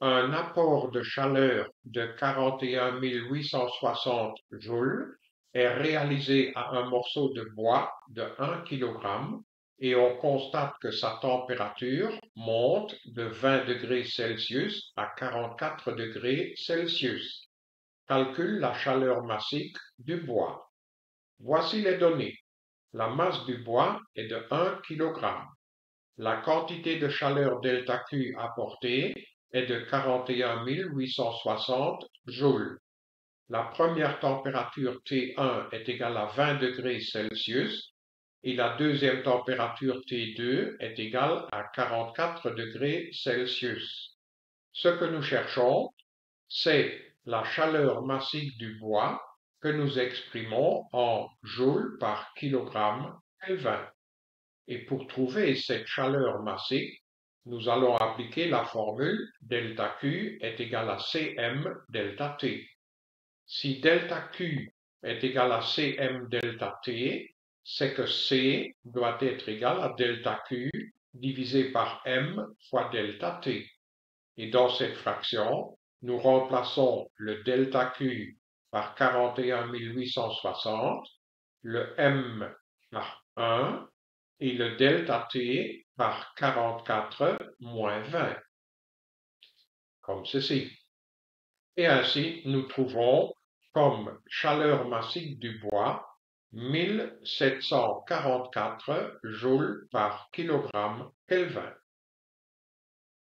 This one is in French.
un apport de chaleur de 41 860 joules est réalisé à un morceau de bois de 1 kg et on constate que sa température monte de 20 degrés Celsius à 44 degrés Celsius. Calcule la chaleur massique du bois. Voici les données. La masse du bois est de 1 kg. La quantité de chaleur delta Q apportée est de 41 860 joules. La première température T1 est égale à 20 degrés Celsius et la deuxième température T2 est égale à 44 degrés Celsius. Ce que nous cherchons, c'est la chaleur massique du bois que nous exprimons en joules par kilogramme Kelvin. Et pour trouver cette chaleur massique, nous allons appliquer la formule delta Q est égal à Cm delta T. Si delta Q est égal à Cm delta T, c'est que C doit être égal à delta Q divisé par M fois delta T. Et dans cette fraction, nous remplaçons le delta Q par 41 860, le M par 1 et le delta T par 44 moins 20, comme ceci. Et ainsi, nous trouvons comme chaleur massique du bois 1744 joules par kilogramme Kelvin.